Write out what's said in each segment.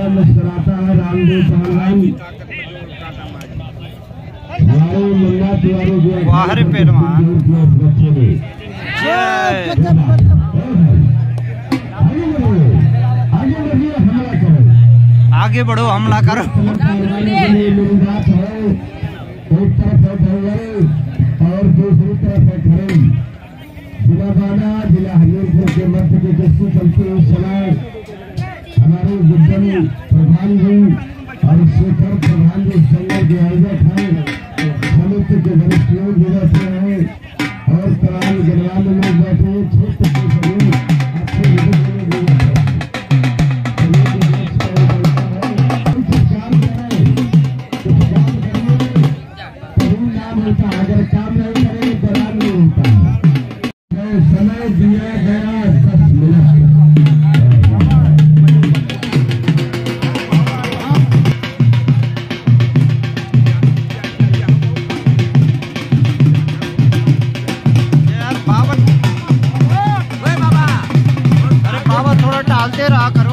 हमेशा मुस्कुराता है रामदेव बाहर आगे बढ़ो हमला करो और दूसरी तरफ़ है। खड़े जिला बाड़ा जिला हमीरपुर के मध्य के चलते हुए चलाए हमारे विद्यानी प्रधान जी और शेखर प्रधान जी संघ के आयोजक हैं। समिति के वरिष्ठ लोग भी बैठे हैं और तमाम गणमान्य लोग बैठे हैं। क्षेत्र के सभी अच्छे बुज़ुर्ग लोग भी बैठे रहा करो।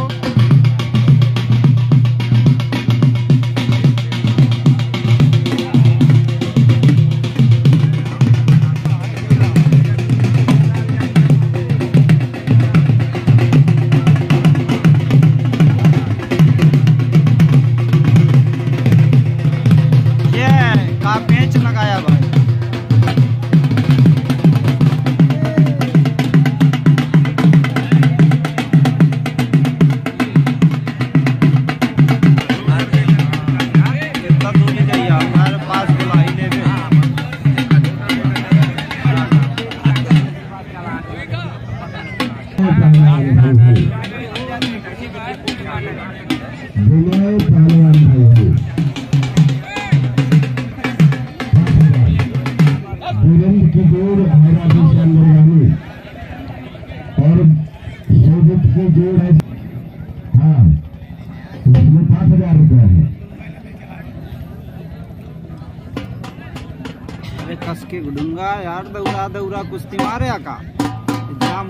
कस के गुडूँगा यार दौड़ा दौड़ा कुश्ती मारे का जाम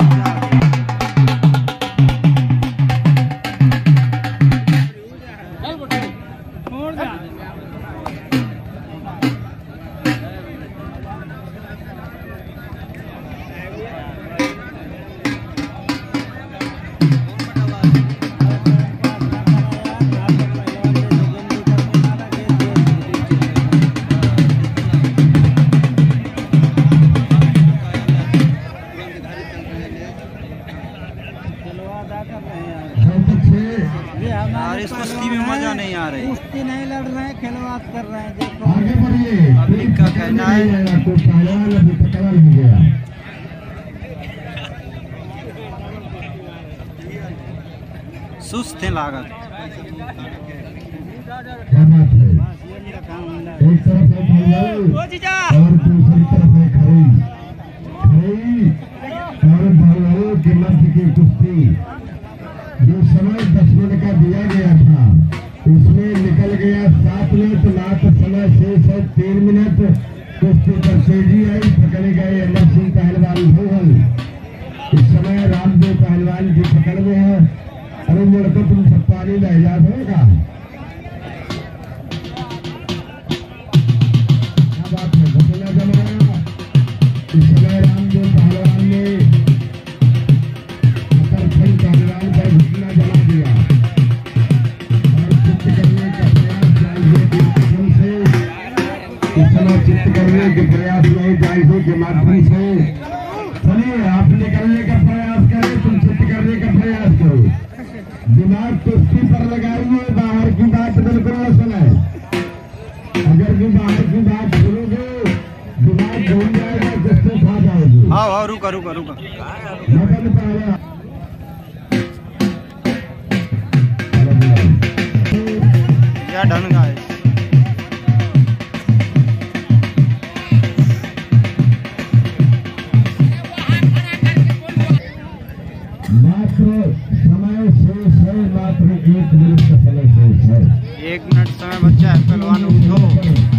आ रही कुश्ती नहीं लड़ रहे हैं खिलवाड़ कर रहे हैं देखो। आगे बढ़िए। अभी का कहना है- सुस्त है? लागत और दूसरी तरफ़ है खड़ी खड़ी और पहलवानों के तीन मिनट कुश्ती पर जी आई, पकड़े गए अमर सिंह पहलवान भोगल इस समय रामदेव पहलवान की पकड़ में है। अरे मुड़कर तुम सब पानी ले जा करने के प्रयास में जायजे के माध्यम से चलिए आप निकलने का प्रयास करें तुम चित्त करने का प्रयास करो। दिमाग कुश्ती पर लगाइए बाहर की बात बिल्कुल न सुने अगर भी बाहर की बात सुनोगे दिमाग घूम जाएगा जिससे खा जाएगी हाँ हाँ रुका रुका रुका। मदन पहला है मात्र एक मिनट का समय